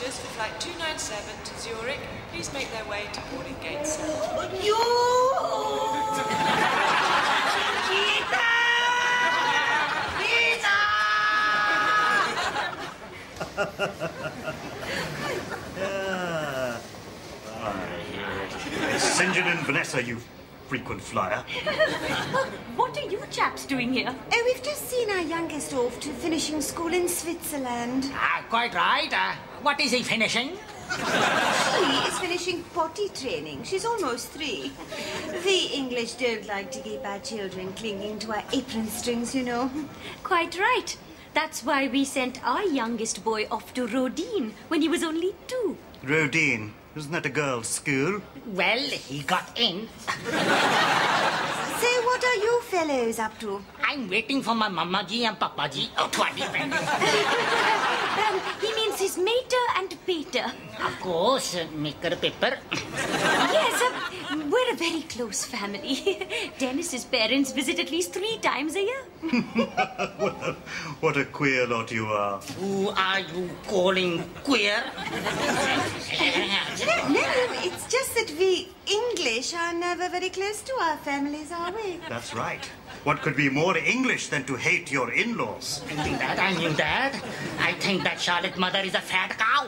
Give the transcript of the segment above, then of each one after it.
passengers for flight 297 to Zurich please make their way to boarding gate 7? You! Gita! St. John and Vanessa, you frequent flyer. What are you chaps doing here? Oh, we've just seen our youngest off to finishing school in Switzerland. Ah, quite right. Uh, what is he finishing? She is finishing potty training. She's almost three. The English don't like to keep our children clinging to our apron strings, you know. Quite right. That's why we sent our youngest boy off to Roedean when he was only two. Roedean, isn't that a girls' school? Well, he got in. So, what are you fellows up to? I'm waiting for my mama ji and papa ji. Oh, what depends. Um, he means his mater and pater. Of course, uh, maker paper. Yes, um, we're a very close family. Dennis's parents visit at least three times a year. well, what a queer lot you are. Who are you calling queer? No, no, it's just that we English are never very close to our families, are we? That's right. What could be more English than to hate your in-laws? I knew that, I knew that. I think that Charlotte mother is a fat cow.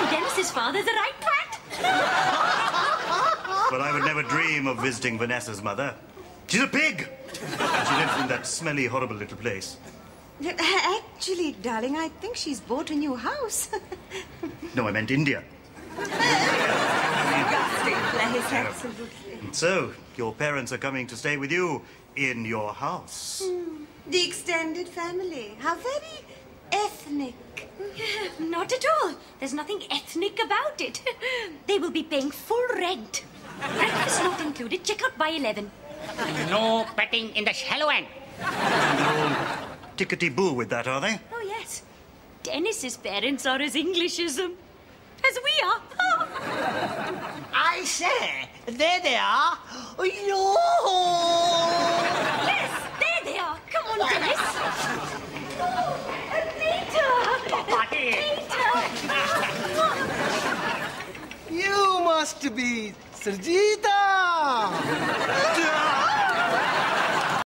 and Dennis's father's a right twat. But I would never dream of visiting Vanessa's mother. She's a pig! And she lives in that smelly, horrible little place. Actually, darling, I think she's bought a new house. No, I meant India. Fantastic place, absolutely. So, your parents are coming to stay with you in your house. The extended family. How very ethnic. Not at all. There's nothing ethnic about it. They will be paying full rent. Breakfast not included. Check out by 11. No petting in the shallow end. Tickety-boo with that, are they? Oh, yes. Dennis's parents are as English as, um, as we are. Say, there they are. No! Yes, there they are. Come on, Dennis. Oh, Peter! Peter! you must be Sergita!